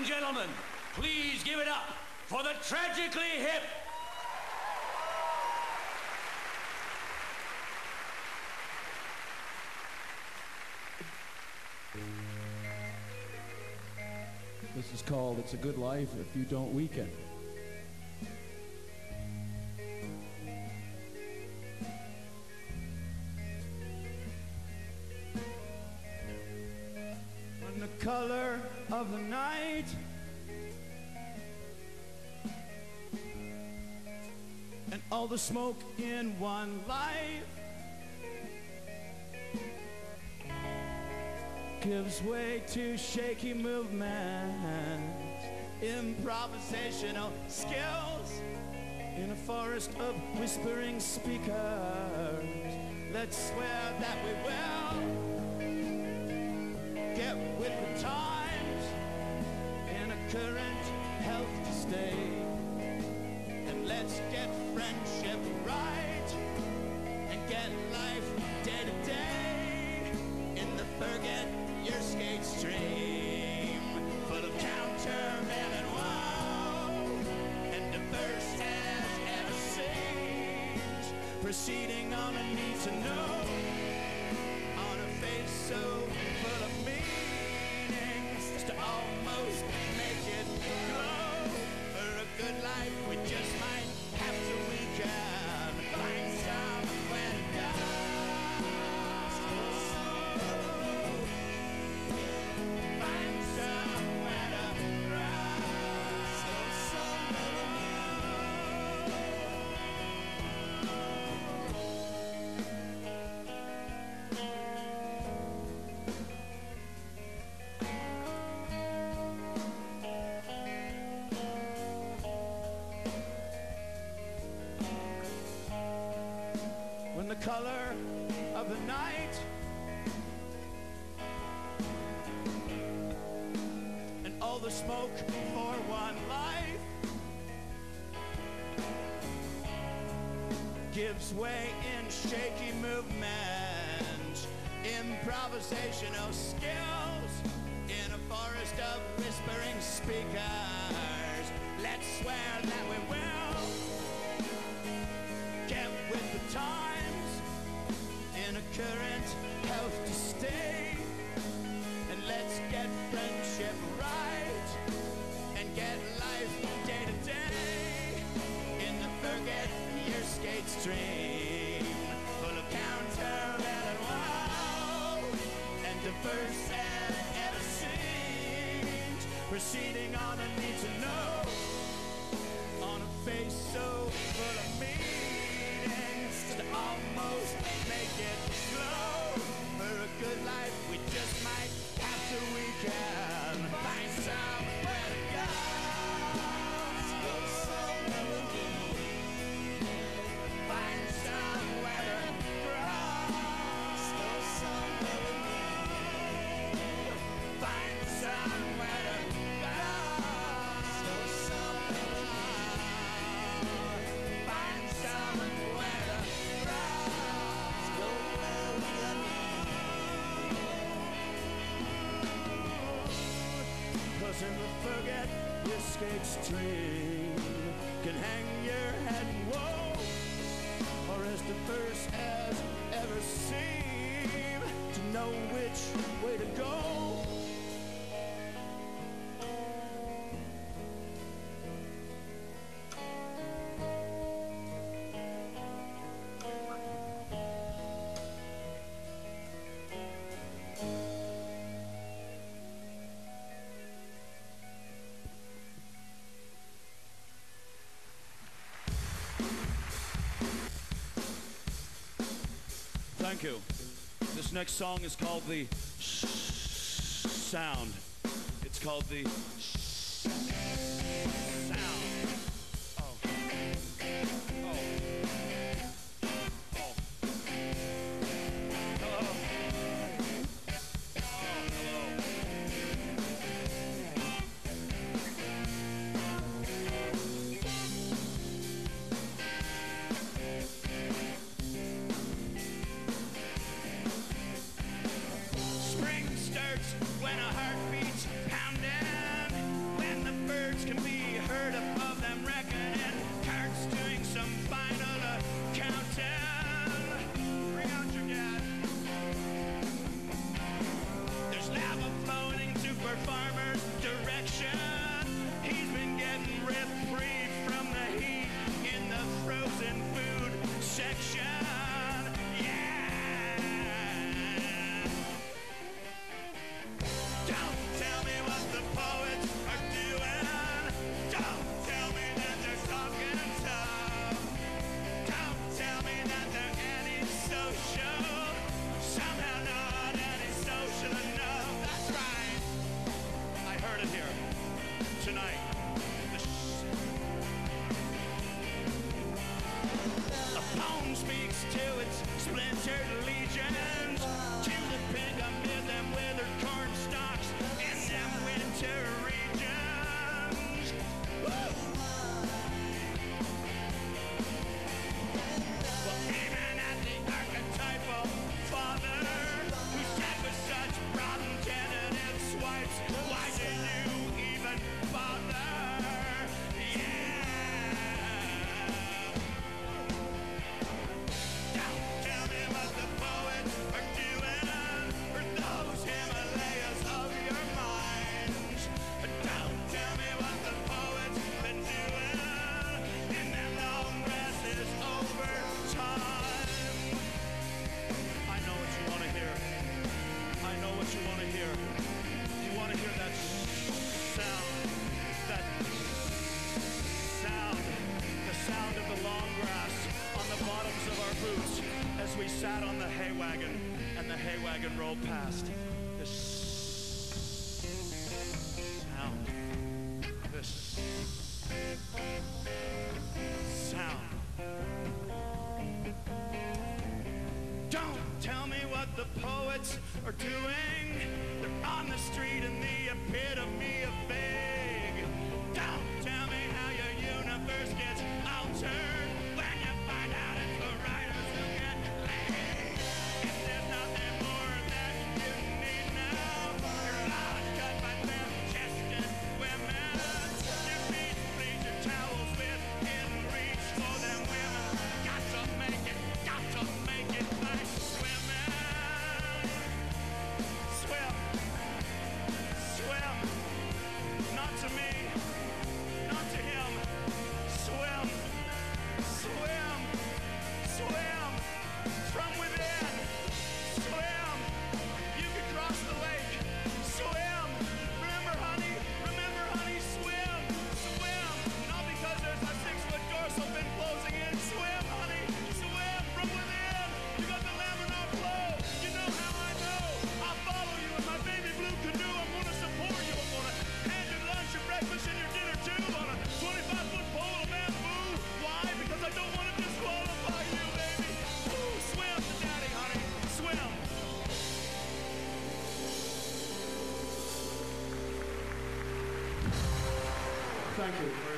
and gentlemen, please give it up for the Tragically Hip. This is called It's a Good Life If You Don't Weaken. All the smoke in one life gives way to shaky movements, improvisational skills in a forest of whispering speakers. Let's swear that we will get with the times in a current healthy state. Let's get friendship right and get life day to day in the forget your skate stream. Full of counterman and wow and diverse as ever seems proceeding on a need to know color of the night. And all the smoke for one life gives way in shaky movement, improvisational skills in a forest of whispering speakers. Let's swear that we will. Get with the times current healthy state. And let's get friendship right and get life day to day in the forget your skate stream. Full of counter and wow and diverse and ever seems proceeding on a need to know. On a face so full of meanings almost make it glow for a good life we just might have to weaken stream can hang your head and woe, or as diverse as ever seem to know which way to go. Thank you. This next song is called the Sound. It's called the when a heart beats. as we sat on the hay wagon and the hay wagon rolled past. The sound. Sound. Don't tell me what the poets are doing. They're on the street in the epitome of vague. Don't tell me how your universe gets altered. Thank you.